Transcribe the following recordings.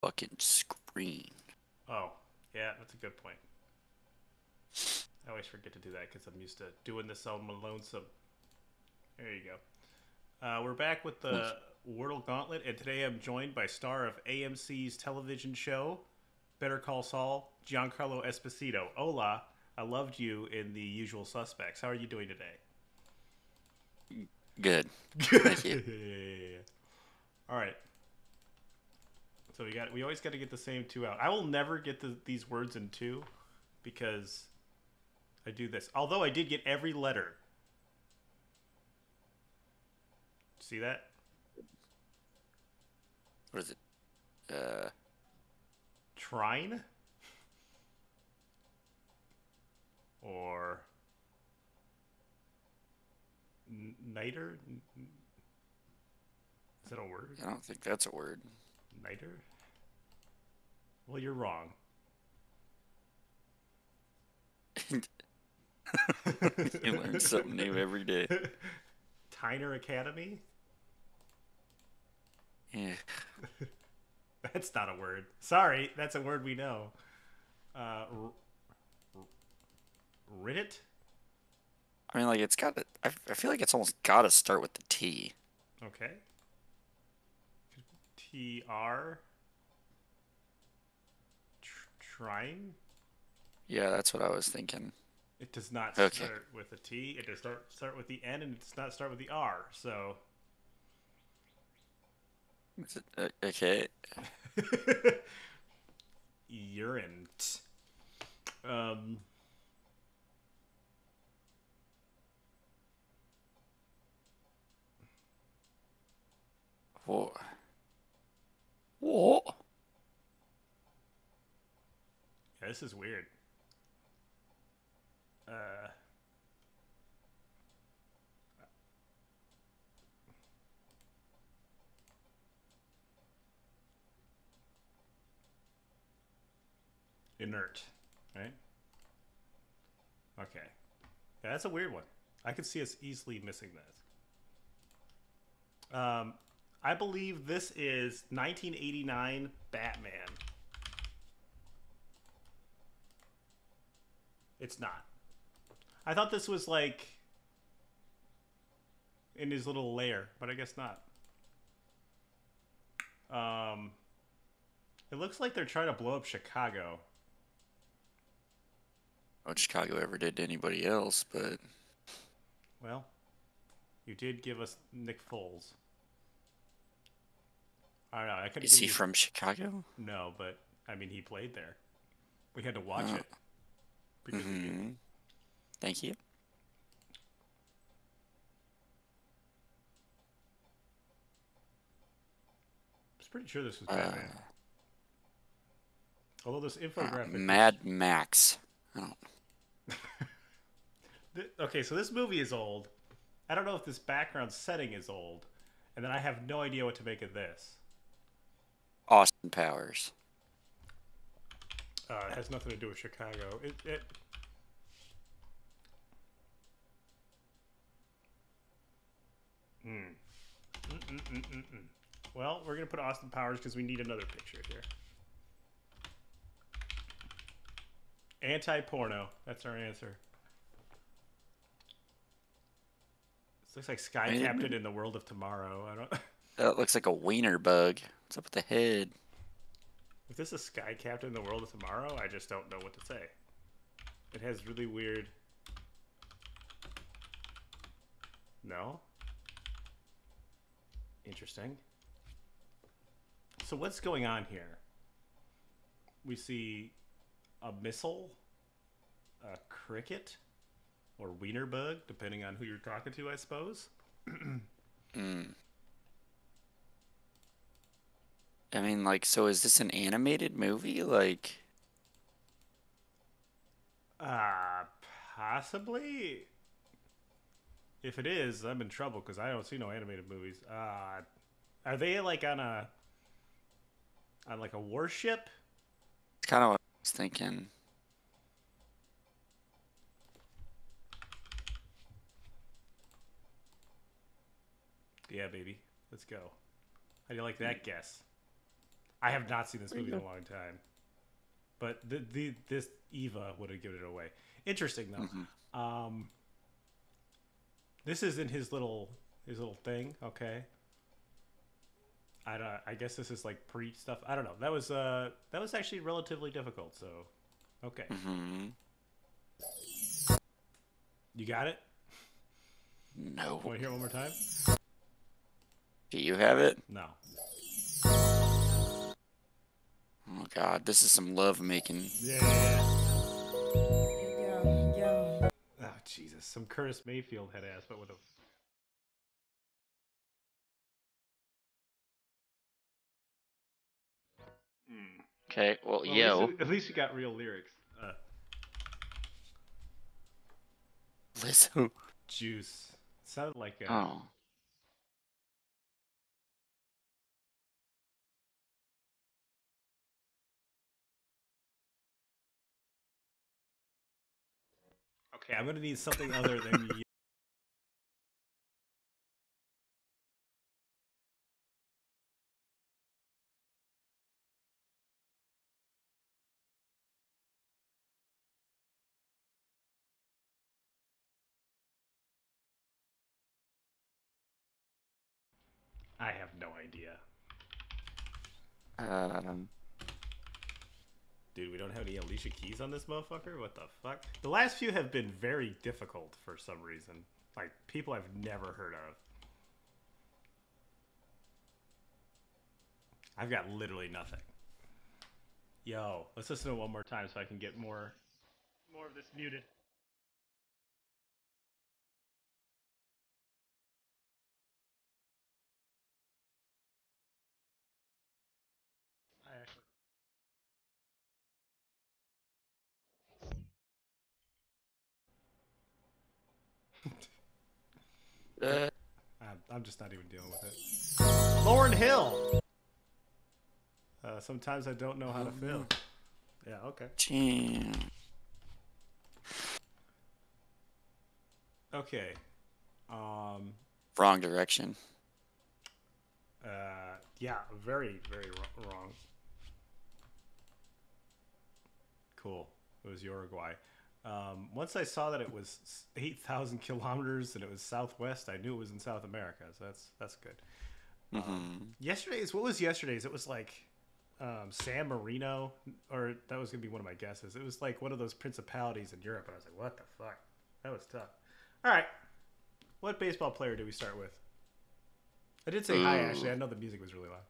fucking screen. Oh, yeah, that's a good point. I always forget to do that because I'm used to doing this on my lonesome. There you go. Uh, we're back with the Wordle Gauntlet, and today I'm joined by star of AMC's television show, Better Call Saul, Giancarlo Esposito. Hola, I loved you in The Usual Suspects. How are you doing today? Good. Thank you. All right. So we got we always got to get the same two out. I will never get the, these words in two because I do this. Although I did get every letter. See that? What is it? Uh, Trine? Or Niter? Is that a word? I don't think that's a word. Niter? Well, you're wrong. you learn something new every day. Tyner Academy? Yeah. That's not a word. Sorry, that's a word we know. Uh, Reddit? I mean, like it's got. to I, I feel like it's almost got to start with the T. Okay. T R. Tr- trying? Yeah, that's what I was thinking. It does not Okay. start with a T. It does start start with the N, and it does not start with the R. So. It, uh, okay. Urine. Um. What? What? Yeah, this is weird. Uh. Inert, right? Okay. Yeah, that's a weird one. I could see us easily missing that. Um, I believe this is 1989 Batman. It's not. I thought this was like in his little lair, but I guess not. Um, it looks like they're trying to blow up Chicago. What Chicago ever did to anybody else, but Well, you did give us Nick Foles. I don't know. I could is he from Chicago? No, but I mean, he played there. We had to watch Oh. it because we could- hmm Thank you. I was pretty sure this was Uh, Batman. Although this uh, infographic. Mad Max. Oh, okay, so this movie is old. I don't know if this background setting is old, and then I have no idea what to make of this. Austin Powers. Uh, it has nothing to do with Chicago. It, it. Mm-mm-mm-mm-mm. Well, we're gonna put Austin Powers because we need another picture here. Anti-porno. That's our answer. This looks like Sky Captain in the World of Tomorrow. I don't. That looks like a wiener bug. What's up with the head? If this is Sky Captain in the World of Tomorrow, I just don't know what to say. It has really weird. No? Interesting. So, what's going on here? We see a missile, a cricket, or wiener bug, depending on who you're talking to, I suppose. Mm. I mean, like, so is this an animated movie? Like, Uh, possibly. If it is, I'm in trouble because I don't see no animated movies. Uh, are they like on a on like a warship? it's kind of what I was thinking. Yeah, baby. Let's go. How do you like that guess? I have not seen this movie in a long time. But the, the this Eva would have given it away. Interesting though. Mhm. Um, this is in his little his little thing. Okay. I don't, I guess this is like pre stuff. I don't know. That was uh that was actually relatively difficult. So, okay, hmm you got it. No. Want to hear it one more time? Do you have it? No. Oh God, this is some love making. Yeah. Oh Jesus! Some Curtis Mayfield head ass, but with a. Okay, well, Well, yo, At least, at least you got real lyrics. Uh, Lizzo. juice. sounded like a. Oh, Okay, I'm gonna need something other than you. I have no idea. um, Dude, we don't have any Alicia Keys on this motherfucker? What the fuck? The last few have been very difficult for some reason. Like, people I've never heard of. I've got literally nothing. Yo, let's listen to one more time so I can get more more of this muted. I actually uh, I'm, I'm just not even dealing with it. Lauryn Hill. Uh, sometimes I don't know how to feel. Yeah. Okay. damn. Okay. Um. Wrong direction. Uh. Yeah. Very. Very wrong. Cool. It was Uruguay. Um, once I saw that it was eight thousand kilometers and it was Southwest, I knew it was in South America. So that's that's good. hmm Yesterday's what was yesterday's? It was like um, San Marino, or that was gonna be one of my guesses. It was like one of those principalities in Europe, and I was like, "What the fuck?" That was tough. All right, what baseball player do we start with? I did say hi. Actually, I know the music was really loud.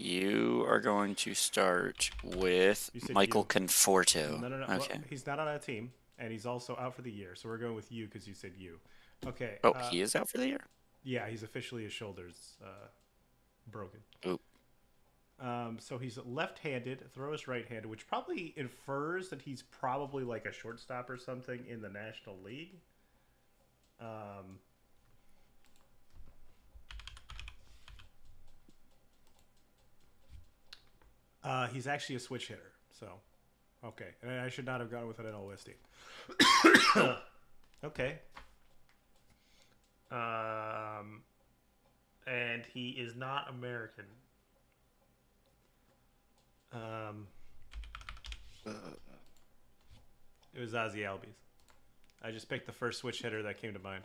You are going to start with Michael you. Conforto. No, no, no. well, he's not on a team, and he's also out for the year. So we're going with you because you said you. Okay. oh, uh, he is out for the year. Yeah, he's officially his shoulders uh, broken. Oop. Um, so he's left-handed, throws right-handed, which probably infers that he's probably like a shortstop or something in the National League. Um, uh, he's actually a switch hitter, so okay. And I should not have gone with an NL West team. okay. Um, and he is not American. Um, it was Ozzie Albies. I just picked the first switch hitter that came to mind.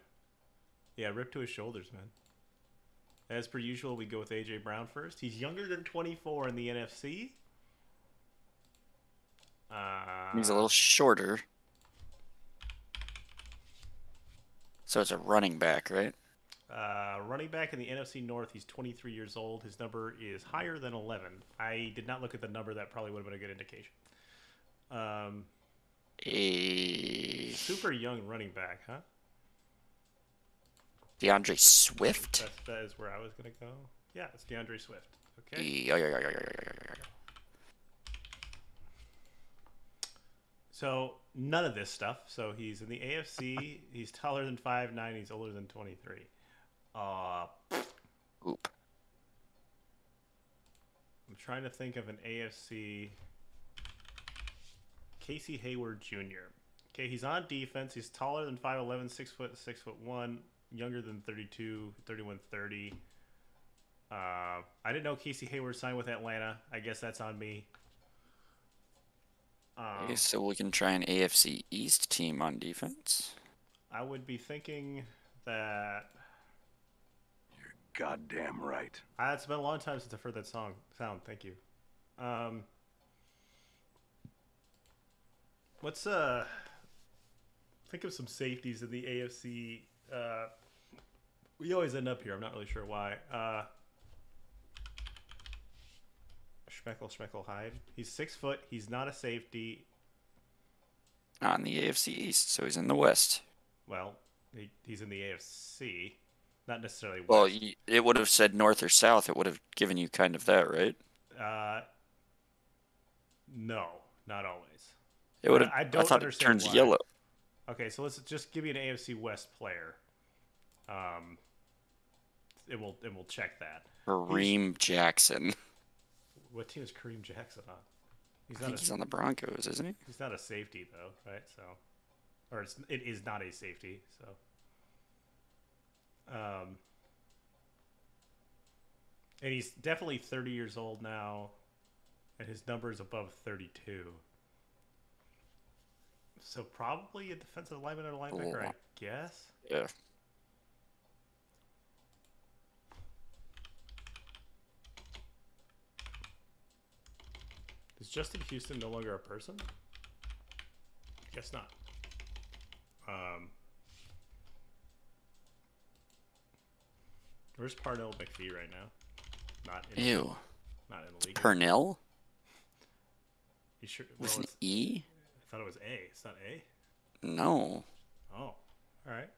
Yeah, ripped to his shoulders, man. As per usual, we go with AJ Brown first. He's younger than 24 in the NFC. Uh, He's a little shorter. So it's a running back, right? Uh, running back in the NFC North, he's 23 years old. His number is higher than 11. I did not look at the number. That probably would have been a good indication. Um, A super young running back, huh? DeAndre Swift. That's, that is where I was going to go. Yeah, it's DeAndre Swift. Okay. Yeah, yeah, yeah, yeah, yeah, yeah, yeah, yeah. So none of this stuff. So he's in the AFC. he's taller than 5'9". He's older than 23. Uh, Oop. I'm trying to think of an AFC. Casey Hayward Jr. Okay, he's on defense. He's taller than 5'11", 6 foot, 6 foot 1, younger than 32, 31, 30. Uh, I didn't know Casey Hayward signed with Atlanta. I guess that's on me. Um, Okay, so we can try an AFC East team on defense. I would be thinking that You're Goddamn right. uh, it's been a long time since I've heard that song sound. Thank you. Um, what's uh? Think of some safeties in the AFC. Uh, we always end up here. I'm not really sure why. Uh, Schmeckle, Schmeckle, Hyde. He's six foot. He's not a safety. On the AFC East, so he's in the West. Well, he, he's in the AFC, not necessarily. Well, West. y- it would have said North or South. It would have given you kind of that, right? Uh, no, not always. It would have. I I, don't thought it turns why. yellow. Okay, so let's just give you an AFC West player. Um, and we'll and we'll check that. Kareem Jackson. What team is Kareem Jackson on? He's not a, he's on the Broncos, isn't he? he's not a safety though, right? So, or it's it is not a safety. So, um, and he's definitely thirty years old now, and his number is above thirty-two. So probably a defensive lineman or linebacker, I guess. Yeah. Is Justin Houston no longer a person? Guess not. Um, where's Parnell McPhee right now? Not in, Ew. not in the league. Purnell you sure? Well, with an E? Thought it was A. It's not A. No. Oh, all right.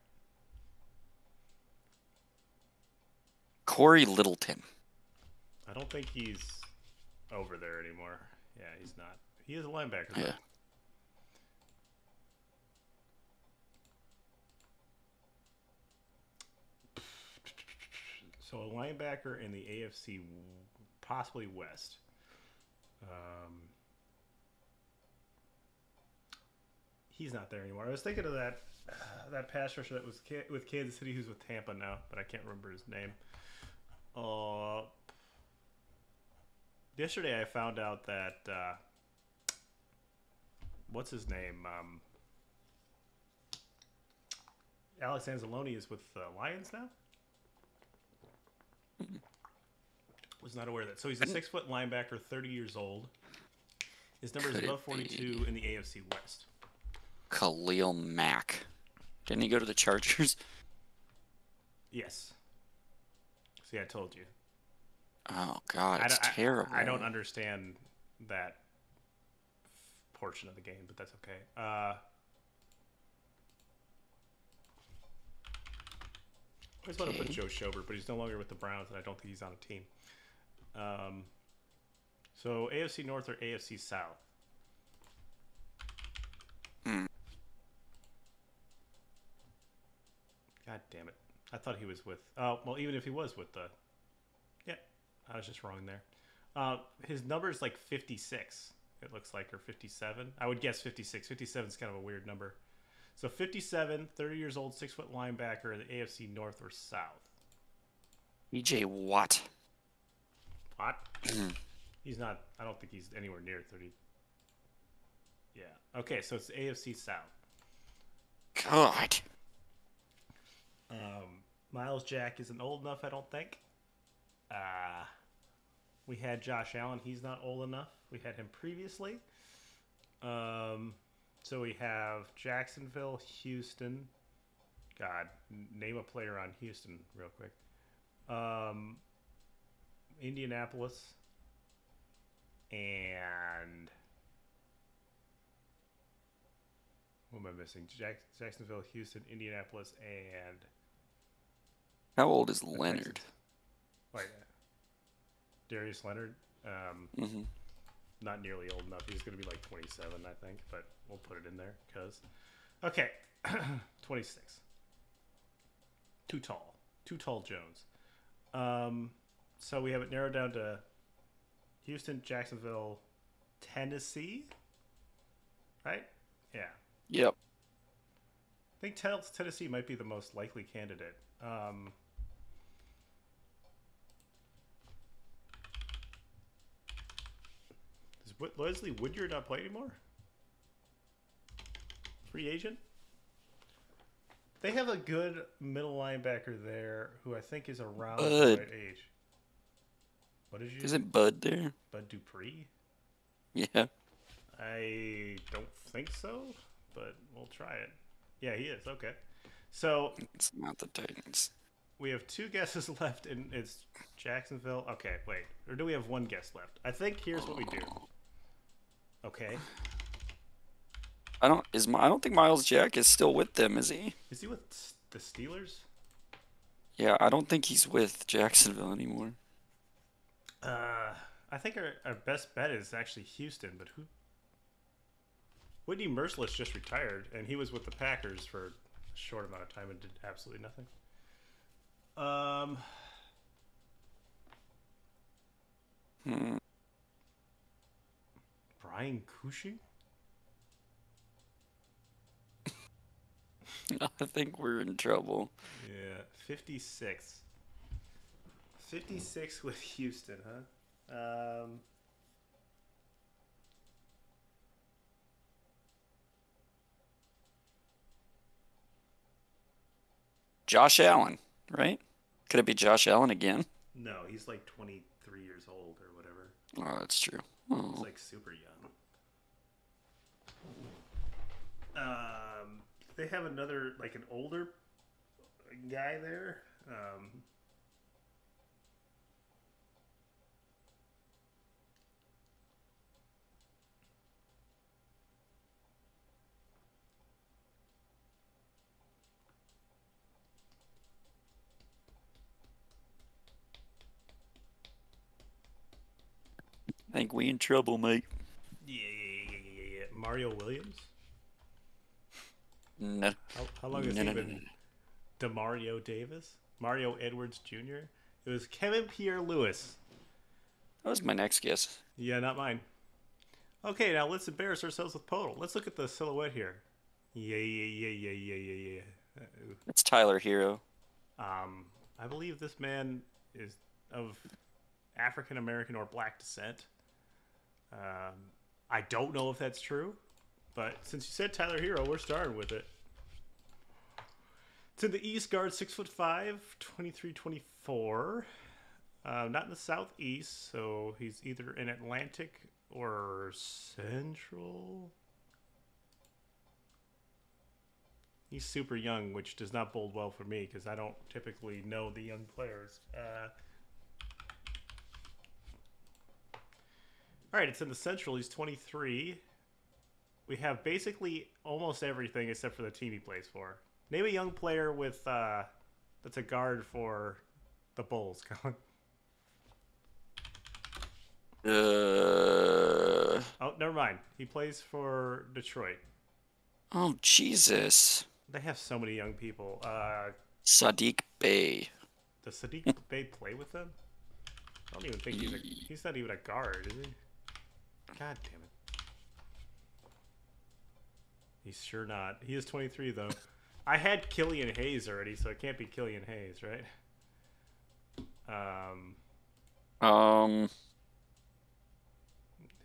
Corey Littleton. I don't think he's over there anymore. Yeah, he's not. He is a linebacker. though. Yeah. So a linebacker in the AFC, possibly West. Um, he's not there anymore. I was thinking of that uh, that pass rusher that was with Kansas City, who's with Tampa now, but I can't remember his name. Uh, yesterday I found out that uh, what's his name? Um, Alex Anzalone is with the Lions now. Was not aware of that. So he's a six foot linebacker, thirty years old. His number is Could above forty two in the AFC West. Khalil Mack. Didn't he go to the Chargers? Yes. See, I told you. Oh God, I it's I- terrible. I, don't understand that portion of the game, but that's okay. Uh, I always want to put Joe Schobert, but he's no longer with the Browns, and I don't think he's on a team. Um, so AFC North or AFC South? God damn it! I thought he was with. Oh well, even if he was with the. Yeah, I was just wrong there. Uh, his number is like 56, it looks like, or 57. I would guess 56. 57 is kind of a weird number. So 57, 30 years old, six foot linebacker in the AFC North or South. TJ Watt. What? he's not, I don't think he's anywhere near 30. Yeah. Okay, so it's AFC South. God. Um, Myles Jack isn't old enough, I don't think. Uh, we had Josh Allen. He's not old enough. We had him previously. Um, so we have Jacksonville, Houston. God, name a player on Houston real quick. Um, Indianapolis. And what am I missing? Jack- Jacksonville, Houston, Indianapolis, and How old is Leonard? Like Darius Leonard. Um, hmm not nearly old enough. He's going to be like 27, I think, but we'll put it in there because. Okay, 26. Too tall. Too tall, Jones. Um, so we have it narrowed down to Houston, Jacksonville, Tennessee. Right? Yeah. Yep. I think Tennessee might be the most likely candidate. Um, Wesley Woodyard not play anymore? Free agent? They have a good middle linebacker there who I think is around the Bud. right age. What did you Isn't Bud there? Bud Dupree? Yeah. I don't think so, but we'll try it. Yeah, he is. Okay. So It's not the Titans. we have two guesses left, and it's Jacksonville. Okay, wait. Or do we have one guess left? I think here's what we do. Okay. I don't is my I don't think Myles Jack is still with them, is he? Is he with the Steelers? Yeah, I don't think he's with Jacksonville anymore. Uh, I think our, our best bet is actually Houston, but who? Whitney Mercilus just retired, and he was with the Packers for a short amount of time and did absolutely nothing. Um, Hmm. Brian Cushing? I think we're in trouble. Yeah, 56. 56 with Houston, huh? Um, Josh Allen, right? Could it be Josh Allen again? no, he's like 23 years old or whatever. Oh, that's true. He's Oh. like super young. Um, they have another like an older guy there. Um, I think we in trouble, mate. yeah, yeah, yeah, yeah, yeah. Mario Williams. No. How, how long has No, he no, been? no, Demario Davis, Mario Edwards Jr. It was Kevin Pierre-Louis. That was my next guess. Yeah, not mine. Okay, now let's embarrass ourselves with Poeltl. Let's look at the silhouette here. Yeah, yeah, yeah, yeah, yeah, yeah, yeah. Uh, It's Tyler Herro. Um, I believe this man is of African American or black descent. Um, I don't know if that's true, but since you said Tyler Herro, we're starting with it. To the East Guard, six foot five, 23, 24. Uh, not in the Southeast, so he's either in Atlantic or Central. He's super young, which does not bode well for me because I don't typically know the young players. Uh, all right, it's in the Central. He's 23. We have basically almost everything except for the team he plays for. Name a young player with uh, that's a guard for the Bulls. Colin. Uh. oh, never mind. He plays for Detroit. Oh Jesus. They have so many young people. Uh, Saddiq Bey. does Saddiq Bey play with them? I don't even think he's a, he's not even a guard, is he? God damn it. He's sure not. He is 23 though. I had Killian Hayes already, so it can't be Killian Hayes, right? Um, Um.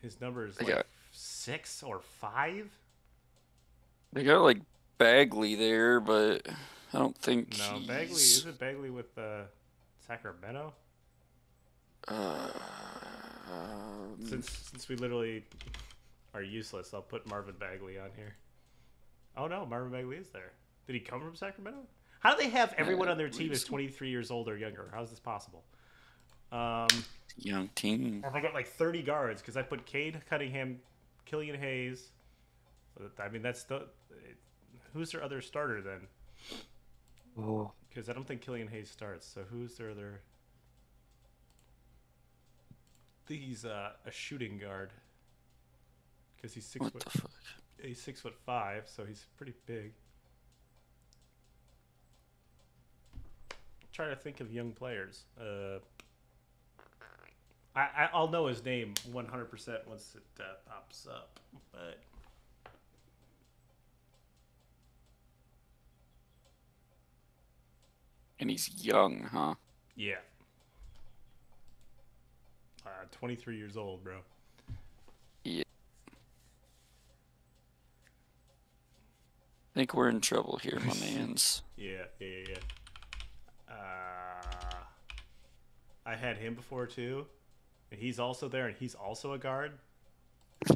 his number is like got- six or five. They got like Bagley there, but I don't think. No, Bagley isn't Bagley with uh, Sacramento. Uh, um, Since since we literally are useless, I'll put Marvin Bagley on here. Oh no, Marvin Bagley is there. Did he come from Sacramento? How do they have everyone on their team is 23 years old or younger? How is this possible? Um, young team. I've got like 30 guards because I put Cade Cunningham, Killian Hayes. I mean, that's the. Who's their other starter then? Oh. Because I don't think Killian Hayes starts. So who's their other? I think he's uh, a shooting guard. Because he's six What foot. the fuck? He's six foot five, so he's pretty big. Try to think of young players. Uh, I, I I'll know his name 100 percent once it uh, pops up, but. And he's young, huh? Yeah. Uh, 23 years old, bro. I think we're in trouble here, my mans. Yeah, yeah, yeah. yeah. Uh, I had him before too, and he's also there, and he's also a guard.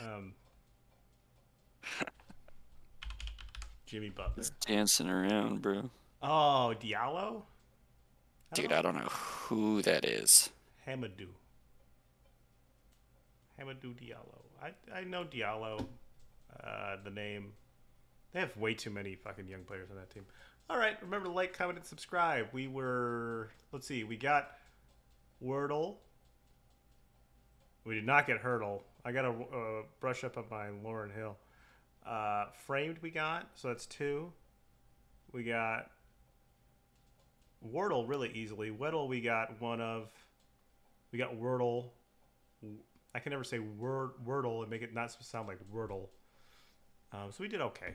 um, Jimmy Butler. He's Dancing around, bro. Oh, Diallo. I Dude, know. I don't know who that is. Hamidou. Hamidou Diallo. I I know Diallo. Uh, the name. They have way too many fucking young players on that team. All right, remember to like, comment, and subscribe. We were let's see, we got Wordle. We did not get Heardle. I got to uh, brush up on my Lauryn Hill. Uh, framed we got, so that's two. We got Wordle really easily. Weddle we got one of. We got Wordle. I can never say word Wordle and make it not sound like Wordle. Um, so we did okay.